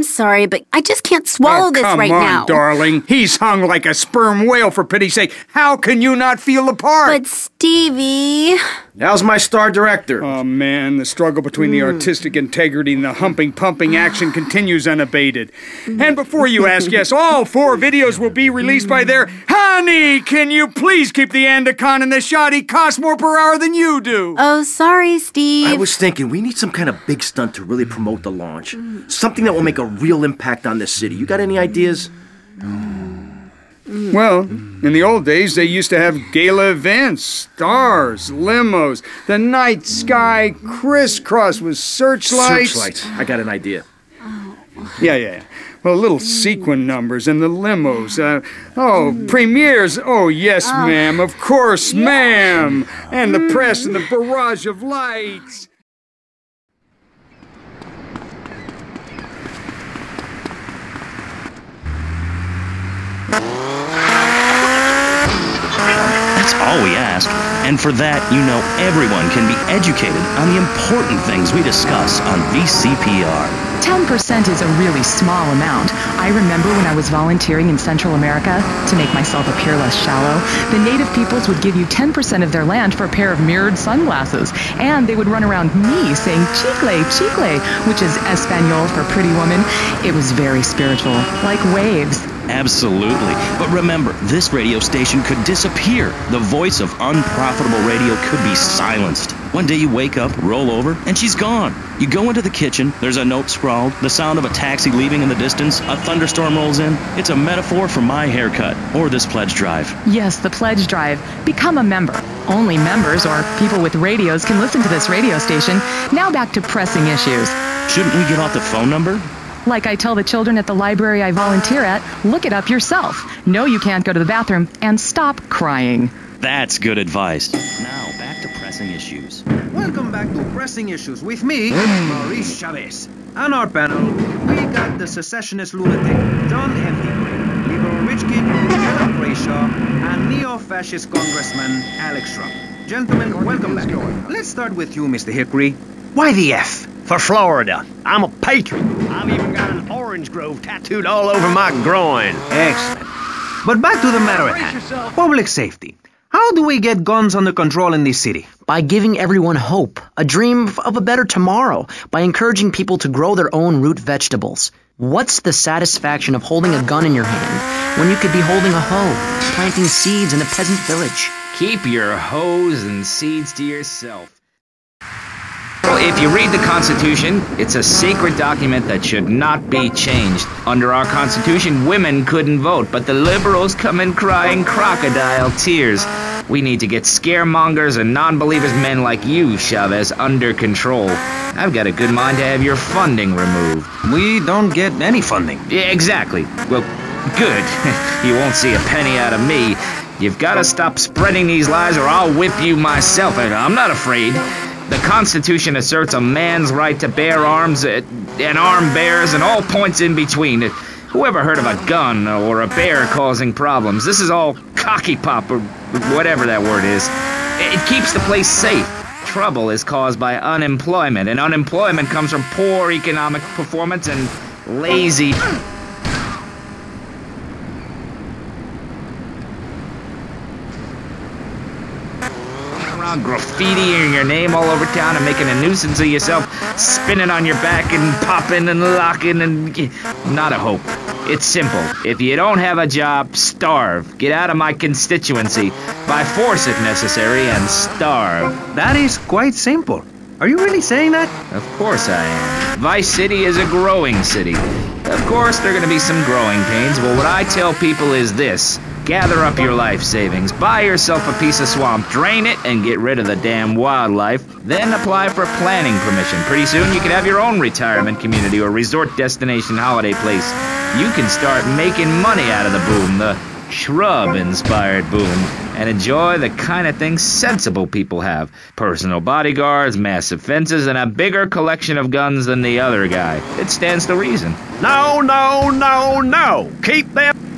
I'm sorry, but I just can't swallow oh, this come right on, now. darling. He's hung like a sperm whale, for pity's sake. How can you not feel the part? But Stevie. How's my star director? Oh, man, the struggle between the hmm. artistic integrity and the humping, pumping action continues unabated. And before you ask, yes, all four videos will be released by their. Honey, can you please keep the Andacon in the shot? He costs more per hour than you do. Oh, sorry, Steve. I was thinking we need some kind of big stunt to really promote the launch. Something that will make a real impact on this city. You got any ideas? Hmm. Well, in the old days, they used to have gala events, stars, limos, the night sky crisscrossed with searchlights. Searchlight. I got an idea. Yeah, yeah, yeah. Well, little sequin numbers and the limos. Uh, oh, premieres. Oh, yes, ma'am. Of course, ma'am. And the press and the barrage of lights. That's all we ask. And for that, you know everyone can be educated on the important things we discuss on VCPR. 10% is a really small amount. I remember when I was volunteering in Central America, to make myself appear less shallow, the native peoples would give you 10% of their land for a pair of mirrored sunglasses. And they would run around me saying chicle, chicle, which is Espanol for pretty woman. It was very spiritual, like waves. Absolutely. But remember, this radio station could disappear. The voice of unprofitable radio could be silenced. One day you wake up, roll over, and she's gone. You go into the kitchen, there's a note scrawled, the sound of a taxi leaving in the distance, a thunderstorm rolls in. It's a metaphor for my haircut or this pledge drive. Yes, the pledge drive. Become a member. Only members or people with radios can listen to this radio station. Now back to pressing issues. Shouldn't we get off the phone number? Like I tell the children at the library I volunteer at, look it up yourself. No, you can't go to the bathroom, and stop crying. That's good advice. Now, back to pressing issues. Welcome back to Pressing Issues with me, Maurice Chavez. On our panel, we got the secessionist lunatic John Emptybrain, liberal rich kid Philip Brayshaw, and neo-fascist congressman Alex Trump. Gentlemen, welcome back. Let's start with you, Mr. Hickory. Why the F? For Florida. I'm a patriot. I've even got an orange grove tattooed all over my groin. Excellent. But back to the matter at hand. Public safety. How do we get guns under control in this city? by giving everyone hope, a dream of- of a better tomorrow, by encouraging people to grow their own root vegetables. What's the satisfaction of holding a gun in your hand when you could be holding a hoe, planting seeds in a peasant village? Keep your hoes and seeds to yourself. If you read the Constitution, it's a sacred document that should not be changed. Under our Constitution, women couldn't vote, but the liberals come in crying crocodile tears. We need to get scaremongers and non believers men like you, Chavez, under control. I've got a good mind to have your funding removed. We don't get any funding. Yeah, exactly. Well, good. you won't see a penny out of me. You've got to stop spreading these lies or I'll whip you myself, and I'm not afraid. The Constitution asserts a man's right to bear arms uh, and arm bears and all points in between. Whoever heard of a gun or a bear causing problems? This is all cocky pop or whatever that word is. It keeps the place safe. Trouble is caused by unemployment, and unemployment comes from poor economic performance and lazy. Graffitiing your name all over town and making a nuisance of yourself, spinning on your back and popping and locking and. Not a hope. It's simple. If you don't have a job, starve. Get out of my constituency. By force if necessary, and starve. That is quite simple. Are you really saying that? Of course I am. Vice City is a growing city. Of course, there are going to be some growing pains, but what I tell people is this gather up your life savings, buy yourself a piece of swamp, drain it, and get rid of the damn wildlife. Then apply for planning permission. Pretty soon, you can have your own retirement community or resort destination holiday place. You can start making money out of the boom, the shrub inspired boom, and enjoy the kind of things sensible people have personal bodyguards, massive fences, and a bigger collection of guns than the other guy. It stands to reason. No, no, no, no. Keep them.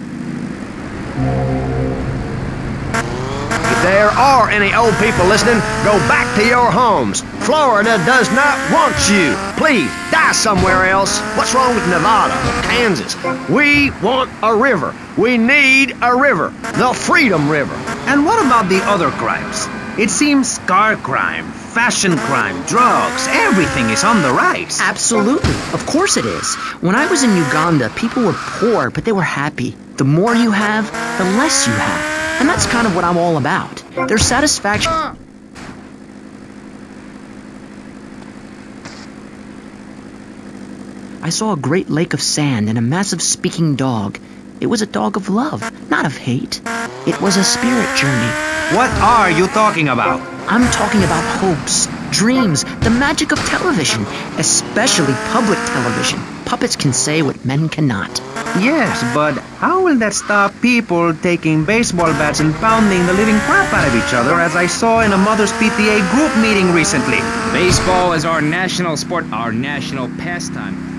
There are any old people listening, go back to your homes. Florida does not want you. Please, die somewhere else. What's wrong with Nevada Kansas? We want a river. We need a river. The Freedom River. And what about the other crimes? It seems car crime, fashion crime, drugs, everything is on the rise. Absolutely. Of course it is. When I was in Uganda, people were poor, but they were happy. The more you have, the less you have. And that's kind of what I'm all about. There's satisfaction. I saw a great lake of sand and a massive speaking dog. It was a dog of love, not of hate. It was a spirit journey. What are you talking about? I'm talking about hopes, dreams, the magic of television, especially public television. Puppets can say what men cannot. Yes, but how will that stop people taking baseball bats and pounding the living crap out of each other as I saw in a mother's PTA group meeting recently? Baseball is our national sport, our national pastime.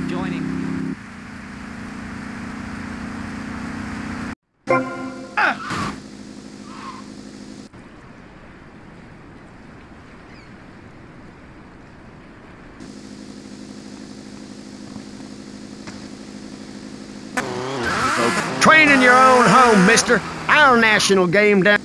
Train in your own home, mister. Our national game down.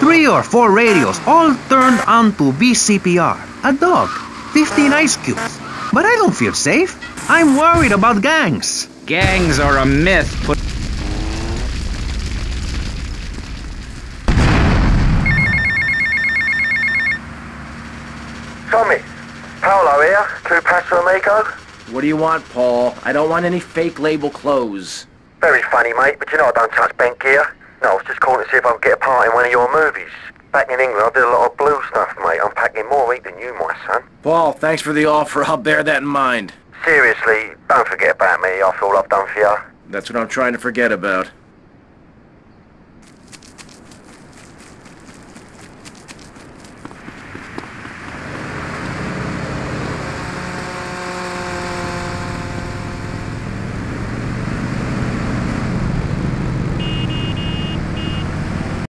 Three or four radios all turned onto VCPR. A dog. 15 ice cubes. But I don't feel safe. I'm worried about gangs. Gangs are a myth put Tommy, Paolo here, two Paso Amigo. What do you want, Paul? I don't want any fake label clothes. Very funny, mate, but you know I don't touch bank gear. No, I was just calling to see if I could get a part in one of your movies. Back in England, I did a lot of blue stuff, mate. I'm packing more heat than you, my son. Paul, thanks for the offer. I'll bear that in mind. Seriously, don't forget about me after all I've done for you. That's what I'm trying to forget about.